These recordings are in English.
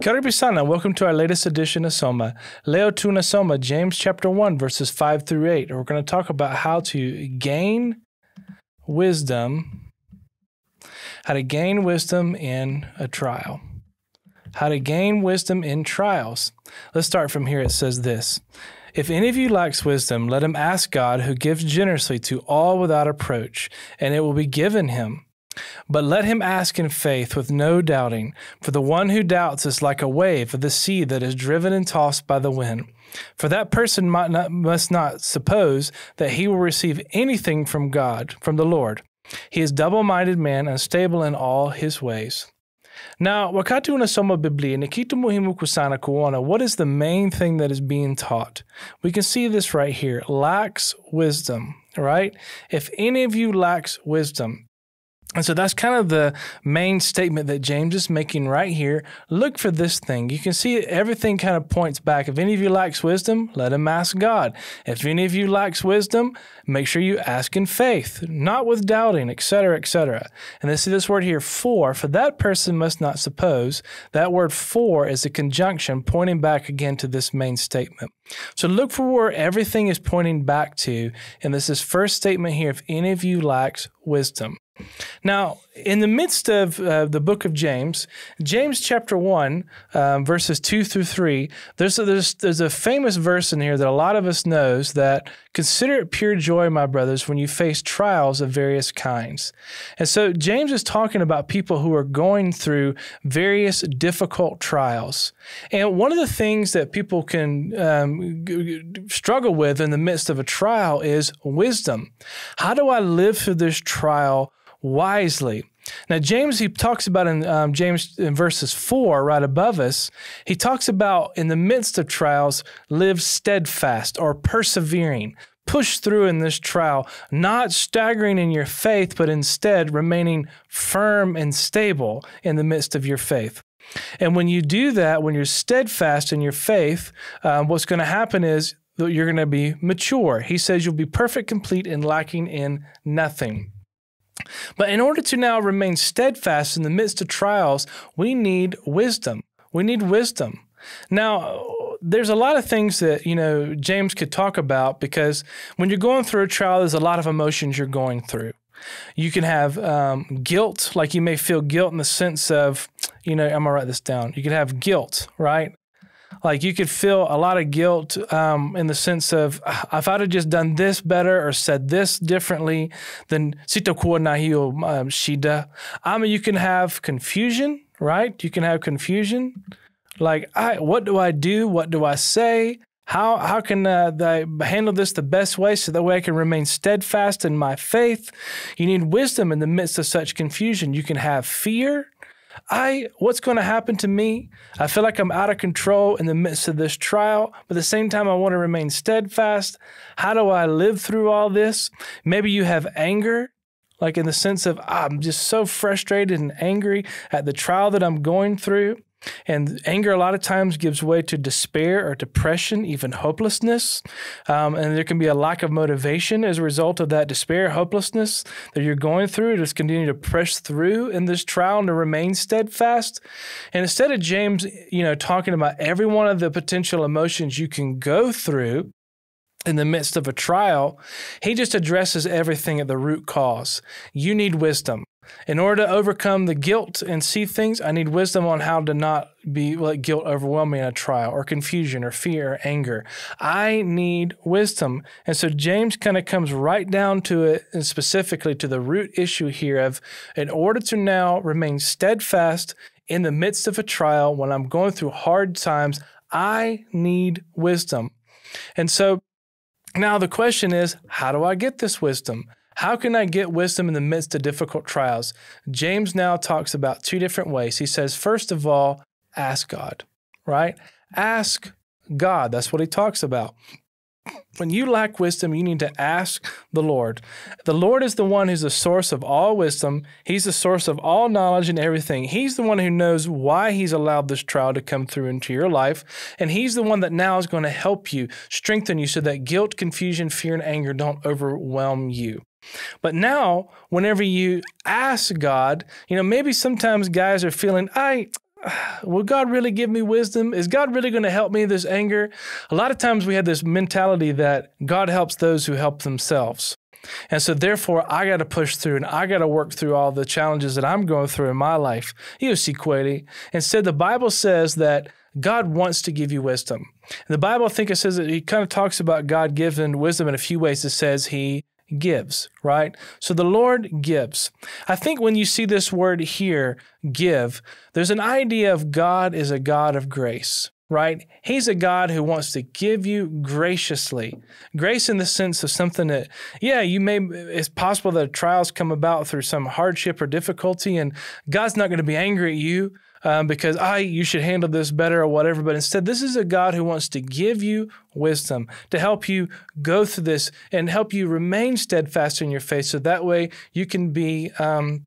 Karibu sana. Welcome to our latest edition of Soma. Leo tuna Soma, James chapter 1, verses 5 through 8. We're going to talk about how to gain wisdom, how to gain wisdom in a trial. How to gain wisdom in trials. Let's start from here. It says this If any of you lacks wisdom, let him ask God, who gives generously to all without approach, and it will be given him. But let him ask in faith with no doubting, for the one who doubts is like a wave of the sea that is driven and tossed by the wind. For that person not, must not suppose that he will receive anything from God, from the Lord. He is double minded man, unstable in all his ways. Now, wakati unasoma Biblia ni kitu muhimu sana kuona what is the main thing that is being taught. We can see this right here. Lacks wisdom, right? If any of you lacks wisdom, and so that's kind of the main statement that James is making right here. Look for this thing. You can see everything kind of points back. If any of you lacks wisdom, let him ask God. If any of you lacks wisdom, make sure you ask in faith, not with doubting, etc., etc. And then see this word here, for. For that person must not suppose. That word for is a conjunction pointing back again to this main statement. So look for where everything is pointing back to. And this is first statement here. If any of you lacks wisdom. Now, in the midst of uh, the book of James, James chapter 1, um, verses 2 through 3, there's a, there's, there's a famous verse in here that a lot of us knows that consider it pure joy, my brothers, when you face trials of various kinds. And so James is talking about people who are going through various difficult trials. And one of the things that people can um, struggle with in the midst of a trial is wisdom. How do I live through this trial wisely? Now, James, he talks about in um, James in verses four, right above us, he talks about in the midst of trials, live steadfast or persevering. Push through in this trial, not staggering in your faith, but instead remaining firm and stable in the midst of your faith. And when you do that, when you're steadfast in your faith, um, what's going to happen is that you're going to be mature. He says you'll be perfect, complete, and lacking in nothing. But in order to now remain steadfast in the midst of trials, we need wisdom. We need wisdom. Now, there's a lot of things that, you know, James could talk about because when you're going through a trial, there's a lot of emotions you're going through. You can have um, guilt, like you may feel guilt in the sense of, you know, I'm gonna write this down. You could have guilt, right? Like you could feel a lot of guilt um, in the sense of ah, if I'd have just done this better or said this differently, then sitakuwa na hiyo um, shida. I mean, you can have confusion, right? You can have confusion. Like, I, what do I do? What do I say? How, how can uh, I handle this the best way so that way I can remain steadfast in my faith? You need wisdom in the midst of such confusion. You can have fear. I what's going to happen to me? I feel like I'm out of control in the midst of this trial, but at the same time I want to remain steadfast. How do I live through all this? Maybe you have anger, like in the sense of I'm just so frustrated and angry at the trial that I'm going through. And anger a lot of times gives way to despair or depression, even hopelessness. Um, and there can be a lack of motivation as a result of that despair, hopelessness that you're going through. Just continue to press through in this trial and to remain steadfast. And instead of James, you know, talking about every one of the potential emotions you can go through, in the midst of a trial, he just addresses everything at the root cause. You need wisdom. In order to overcome the guilt and see things, I need wisdom on how to not be let guilt overwhelm me in a trial or confusion or fear or anger. I need wisdom. And so James kind of comes right down to it and specifically to the root issue here of in order to now remain steadfast in the midst of a trial when I'm going through hard times, I need wisdom. And so now the question is, how do I get this wisdom? How can I get wisdom in the midst of difficult trials? James now talks about two different ways. He says, first of all, ask God, right? Ask God. That's what he talks about. When you lack wisdom, you need to ask the Lord. The Lord is the one who's the source of all wisdom. He's the source of all knowledge and everything. He's the one who knows why He's allowed this trial to come through into your life. And He's the one that now is going to help you, strengthen you so that guilt, confusion, fear, and anger don't overwhelm you. But now, whenever you ask God, you know, maybe sometimes guys are feeling, I, will God really give me wisdom? Is God really going to help me this anger? A lot of times we have this mentality that God helps those who help themselves. And so, therefore, I got to push through and I got to work through all the challenges that I'm going through in my life. You see, Quayle. Instead, the Bible says that God wants to give you wisdom. the Bible, I think it says that he kind of talks about God giving wisdom in a few ways. It says he gives, right? So the Lord gives. I think when you see this word here, give, there's an idea of God is a God of grace right? He's a God who wants to give you graciously. Grace in the sense of something that, yeah, you may, it's possible that trials come about through some hardship or difficulty, and God's not going to be angry at you. Um, because I, you should handle this better or whatever. But instead, this is a God who wants to give you wisdom to help you go through this and help you remain steadfast in your faith. So that way you can be um,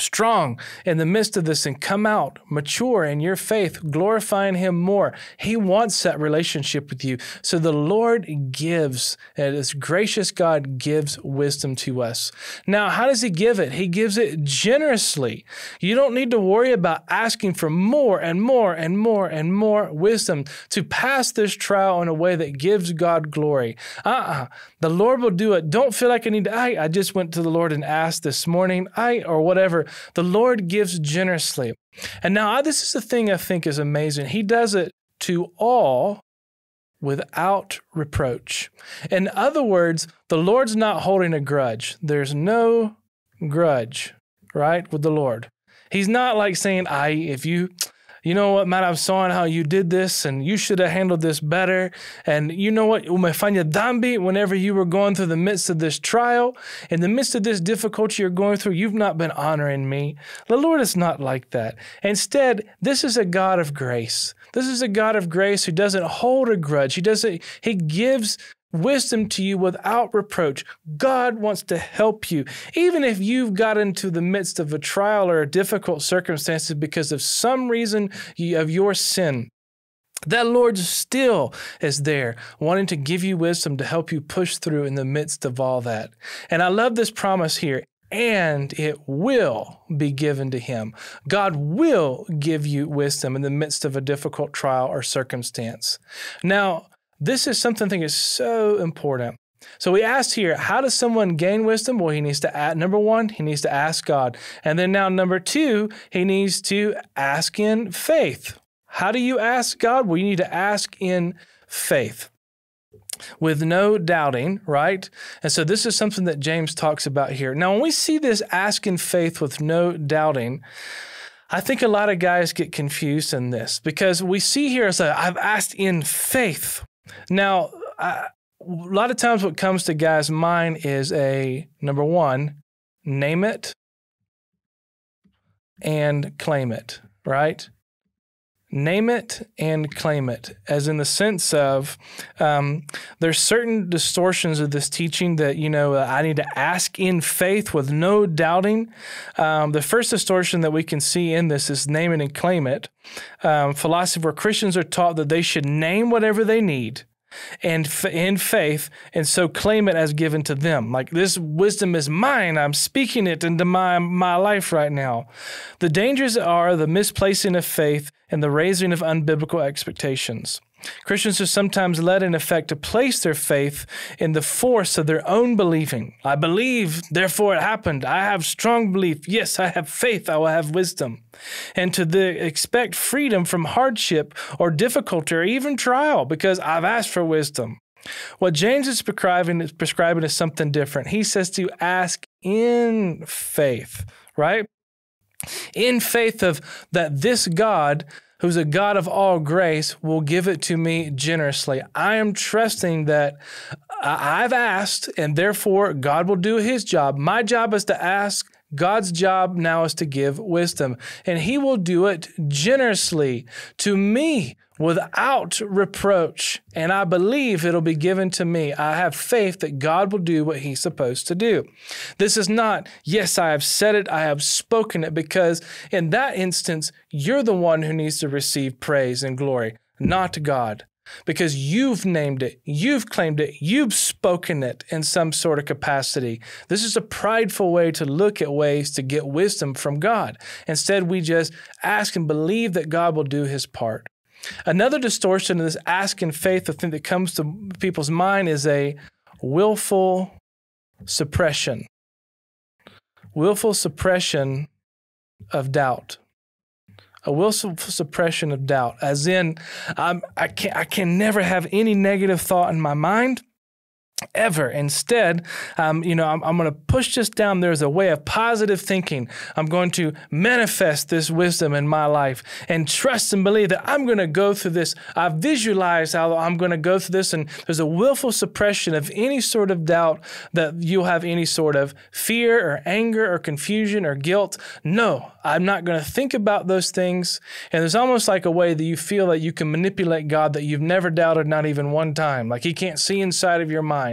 strong in the midst of this and come out mature in your faith, glorifying Him more. He wants that relationship with you. So the Lord gives, and this gracious God gives wisdom to us. Now, how does He give it? He gives it generously. You don't need to worry about asking for more and more and more and more wisdom to pass this trial in a way that gives God glory. Uh uh-uh. The Lord will do it. Don't feel like I need to. I, I just went to the Lord and asked this morning, I, or whatever the Lord gives generously. And now, this is the thing I think is amazing. He does it to all without reproach. In other words, the Lord's not holding a grudge. There's no grudge, right, with the Lord. He's not like saying, I, if you you know what, man, I'm sorry how you did this and you should have handled this better. And you know what, whenever you were going through the midst of this trial, in the midst of this difficulty you're going through, you've not been honoring me. The Lord is not like that. Instead, this is a God of grace. This is a God of grace who doesn't hold a grudge. He doesn't, he gives wisdom to you without reproach. God wants to help you. Even if you've got into the midst of a trial or a difficult circumstances because of some reason of your sin, that Lord still is there, wanting to give you wisdom to help you push through in the midst of all that. And I love this promise here. And it will be given to him. God will give you wisdom in the midst of a difficult trial or circumstance. Now, this is something is so important. So we asked here, how does someone gain wisdom? Well, he needs to ask, number one, he needs to ask God. And then now, number two, he needs to ask in faith. How do you ask God? Well, you need to ask in faith with no doubting, right? And so this is something that James talks about here. Now, when we see this ask in faith with no doubting, I think a lot of guys get confused in this because we see here as a, I've asked in faith. Now, I, a lot of times what comes to guys' mind is a number one, name it and claim it, right? Name it and claim it, as in the sense of um, there's certain distortions of this teaching that, you know, uh, I need to ask in faith with no doubting. Um, the first distortion that we can see in this is name it and claim it. Um, philosophy where Christians are taught that they should name whatever they need and in faith and so claim it as given to them like this wisdom is mine i'm speaking it into my my life right now the dangers are the misplacing of faith and the raising of unbiblical expectations Christians are sometimes led, in effect, to place their faith in the force of their own believing. I believe, therefore it happened. I have strong belief. Yes, I have faith. I will have wisdom. And to the, expect freedom from hardship or difficulty or even trial because I've asked for wisdom. What James is prescribing is prescribing is something different. He says to ask in faith, right? In faith of that this God who's a God of all grace, will give it to me generously. I am trusting that I've asked, and therefore God will do his job. My job is to ask. God's job now is to give wisdom, and he will do it generously to me without reproach. And I believe it'll be given to me. I have faith that God will do what He's supposed to do. This is not, yes, I have said it, I have spoken it, because in that instance, you're the one who needs to receive praise and glory, not God. Because you've named it, you've claimed it, you've spoken it in some sort of capacity. This is a prideful way to look at ways to get wisdom from God. Instead, we just ask and believe that God will do his part. Another distortion of this ask in faith, the thing that comes to people's mind is a willful suppression. Willful suppression of doubt a willful suppression of doubt, as in, I'm, I can I can never have any negative thought in my mind ever. Instead, um, you know, I'm, I'm going to push this down. There's a way of positive thinking. I'm going to manifest this wisdom in my life and trust and believe that I'm going to go through this. I visualize how I'm going to go through this, and there's a willful suppression of any sort of doubt that you'll have any sort of fear or anger or confusion or guilt. No, I'm not going to think about those things. And there's almost like a way that you feel that you can manipulate God that you've never doubted, not even one time. Like He can't see inside of your mind.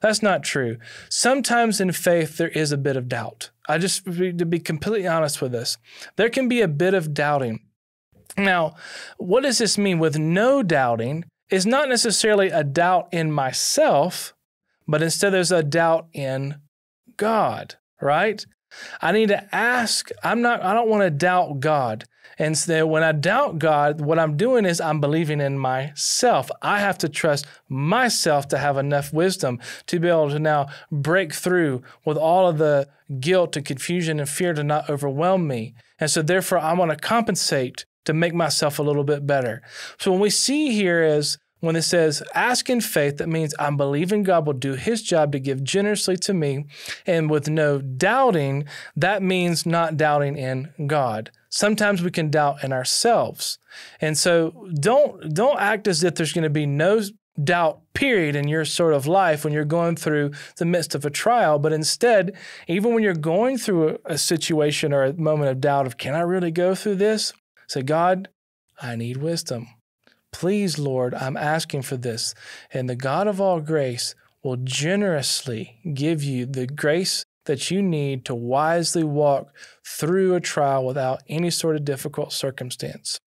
That's not true. Sometimes in faith, there is a bit of doubt. I just, to be completely honest with this, there can be a bit of doubting. Now, what does this mean? With no doubting, is not necessarily a doubt in myself, but instead there's a doubt in God, right? I need to ask. I'm not, I don't want to doubt God. And so when I doubt God, what I'm doing is I'm believing in myself. I have to trust myself to have enough wisdom to be able to now break through with all of the guilt and confusion and fear to not overwhelm me. And so therefore I want to compensate to make myself a little bit better. So when we see here is when it says ask in faith, that means I'm believing God will do his job to give generously to me. And with no doubting, that means not doubting in God. Sometimes we can doubt in ourselves. And so don't don't act as if there's going to be no doubt period in your sort of life when you're going through the midst of a trial but instead even when you're going through a, a situation or a moment of doubt of can i really go through this say god i need wisdom Please, Lord, I'm asking for this. And the God of all grace will generously give you the grace that you need to wisely walk through a trial without any sort of difficult circumstance.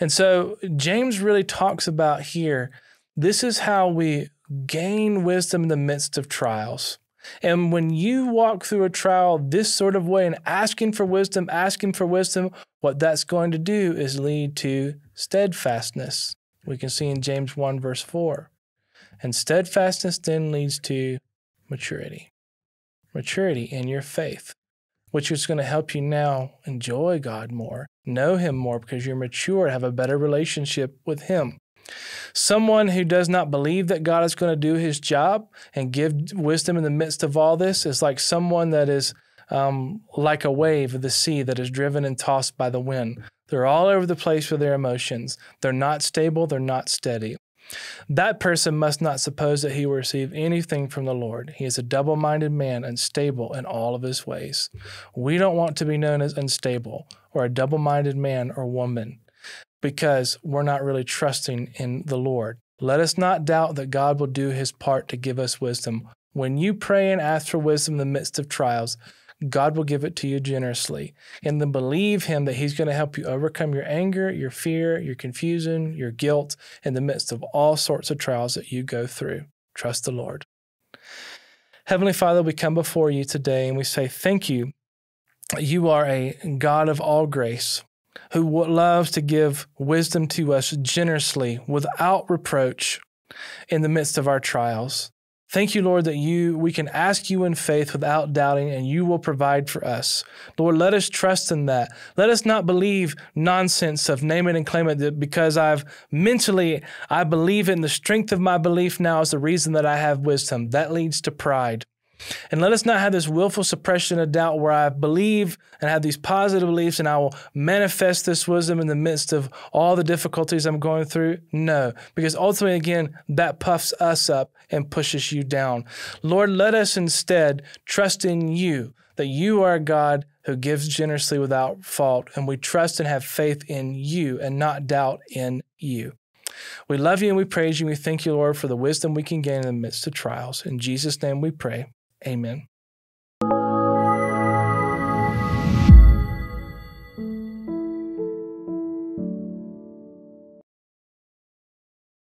And so James really talks about here this is how we gain wisdom in the midst of trials. And when you walk through a trial this sort of way and asking for wisdom, asking for wisdom, what that's going to do is lead to steadfastness. We can see in James 1, verse 4. And steadfastness then leads to maturity. Maturity in your faith, which is going to help you now enjoy God more, know Him more because you're mature, have a better relationship with Him. Someone who does not believe that God is going to do his job and give wisdom in the midst of all this is like someone that is um, like a wave of the sea that is driven and tossed by the wind. They're all over the place with their emotions. They're not stable, they're not steady. That person must not suppose that he will receive anything from the Lord. He is a double minded man, unstable in all of his ways. We don't want to be known as unstable or a double minded man or woman because we're not really trusting in the Lord. Let us not doubt that God will do his part to give us wisdom. When you pray and ask for wisdom in the midst of trials, God will give it to you generously. And then believe Him that He's going to help you overcome your anger, your fear, your confusion, your guilt in the midst of all sorts of trials that you go through. Trust the Lord. Heavenly Father, we come before you today and we say, Thank you. You are a God of all grace who loves to give wisdom to us generously without reproach in the midst of our trials. Thank you, Lord, that you we can ask you in faith without doubting and you will provide for us. Lord, let us trust in that. Let us not believe nonsense of name it and claim it because I've mentally I believe in the strength of my belief now is the reason that I have wisdom. That leads to pride. And let us not have this willful suppression of doubt where I believe and have these positive beliefs and I will manifest this wisdom in the midst of all the difficulties I'm going through. No, because ultimately, again, that puffs us up and pushes you down. Lord, let us instead trust in you that you are a God who gives generously without fault, and we trust and have faith in you and not doubt in you. We love you and we praise you. And We thank you, Lord, for the wisdom we can gain in the midst of trials. In Jesus' name we pray. Amen.